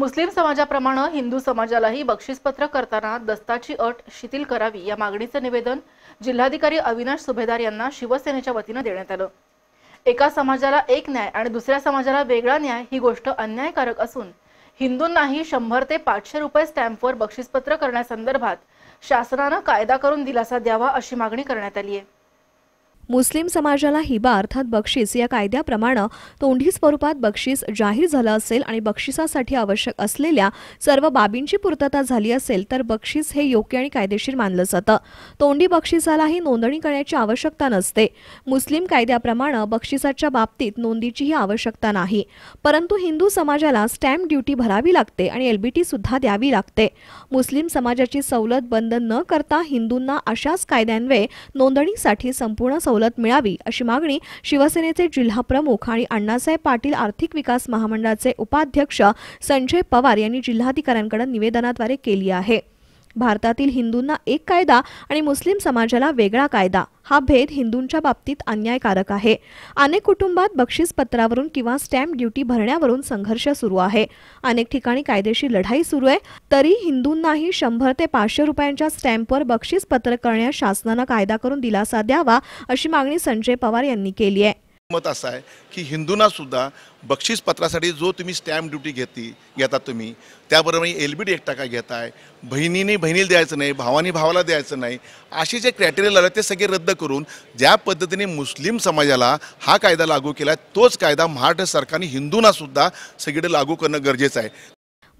मुस्लिम समाजाप्रमाणे हिंदू समाजालाही बक्षीसपत्र करताना दस्ताची अट शिथिल करावी या मागणीचं निवेदन जिल्हाधिकारी अविनाश सुभेदार यांना शिवसेनेच्या वतीनं देण्यात आलं. एका समाजाला एक न्याय आणि दुसऱ्या समाजाला वेगळा न्याय ही गोष्ट अन्यायकारक असून हिंदूंनाही शंभर ते पाचशे रुपये स्टॅम्पवर बक्षीसपत्र करण्यासंदर्भात शासनानं कायदा करून दिलासा द्यावा अशी मागणी करण्यात आली आहे मुस्लिम समाजाला हिबा अर्थात बक्षीस या कायद्याप्रमाणे तोंडी स्वरूपात बक्षीस जाहीर झालं असेल आणि बक्षिसासाठी आवश्यक असलेल्या सर्व बाबींची पूर्तता झाली असेल तर बक्षीस हे योग्य आणि कायदेशीर मानलं जातं. तोंडी बक्षिसालाही नोंदणी करण्याची आवश्यकता नसते. मुस्लिम कायद्याप्रमाणे बक्षिसाच्या बाबतीत नोंदीचीही आवश्यकता नाही. परंतु हिंदू समाजाला स्टॅम्प ड्युटी भरावी लागते आणि एलबीटी सुद्धा द्यावी लागते. मुस्लिम समाजाची सवलत बंद न करता हिंदूंना अशाच कायद्यान्वये नोंदणीसाठी संपूर्ण सवलत सवलत मिळावी अशी मागणी शिवसेनेचे जिल्हा प्रमुख आणि अण्णासाहेब पाटील आर्थिक विकास महामंडळाचे उपाध्यक्ष संजय पवार यांनी जिल्हाधिकाऱ्यांकडे निवेदनाद्वारे केली आहे. भारतातील हिंदूंना एक कायदा आणि मुस्लिम समाजाला वेगळा कायदा. हा भेद हिंदूंच्या बाबतीत अन्यायकारक आहे. अनेक कुटुंबात बक्षीस पत्रावरून किंवा स्टॅम्प ड्युटी भरण्यावरून संघर्ष सुरू आहे. अनेक ठिकाणी कायदेशीर लढाई सुरू आहे. तरी हिंदूंनाही शंभर ते पाचशे रुपयांच्या स्टॅम्पवर बक्षीस पत्र करण्यास शासनानं कायदा करून दिलासा द्यावा अशी मागणी संजय पवार यांनी केली आहे. मत असं आहे की हिंदूंना सुद्धा बक्षीसपत्रासाठी जो तुम्ही स्टॅम्प ड्युटी घेती घेता तुम्ही त्याबरोबर एल बी डी एक टाका घेताय बहिणीने बहिणीला द्यायचं नाही भावानी भावाला द्यायचं नाही असे जे क्रायटेरिया लागले ते सगळे रद्द करून ज्या पद्धतीने मुस्लिम समाजाला हा कायदा लागू केला तोच कायदा महाराष्ट्र सरकारने हिंदूंना सुद्धा सगळीकडे लागू करणं गरजेचं आहे.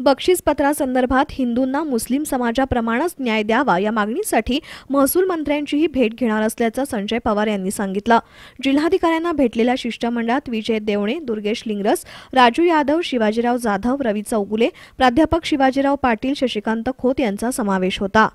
बक्षीसपत्रासंदर्भात हिंदूंना मुस्लिम समाजाप्रमाणेच न्याय द्यावा या मागणीसाठी महसूल मंत्र्यांचीही भेट घेणार असल्याचं संजय पवार यांनी सांगितलं. जिल्हाधिकाऱ्यांना भेटलेल्या शिष्टमंडळात विजय देवणे दुर्गेश लिंगरस राजू यादव शिवाजीराव जाधव रवी चौगुले प्राध्यापक शिवाजीराव पाटील शशिकांत खोत यांचा समावेश होता.